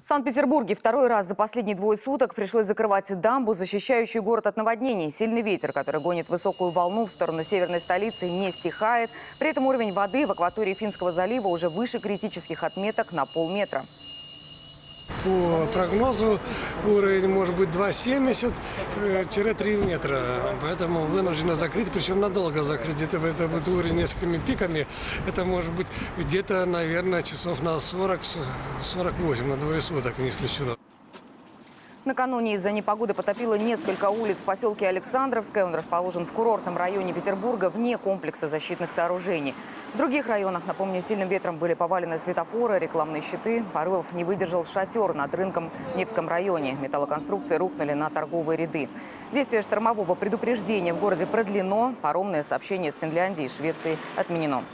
В Санкт-Петербурге второй раз за последние двое суток пришлось закрывать дамбу, защищающую город от наводнений. Сильный ветер, который гонит высокую волну в сторону северной столицы, не стихает. При этом уровень воды в акватории Финского залива уже выше критических отметок на полметра. По прогнозу уровень может быть 2,70-3 метра. Поэтому вынуждены закрыть, причем надолго закрыть. Это, это будет уровень несколькими пиками. Это может быть где-то, наверное, часов на 40-48, на двое суток, не исключено. Накануне из-за непогоды потопило несколько улиц в поселке Александровское. Он расположен в курортном районе Петербурга, вне комплекса защитных сооружений. В других районах, напомню, сильным ветром были повалены светофоры, рекламные щиты. Порывов не выдержал шатер над рынком в Невском районе. Металлоконструкции рухнули на торговые ряды. Действие штормового предупреждения в городе продлено. Паромное сообщение с Финляндией и Швецией отменено.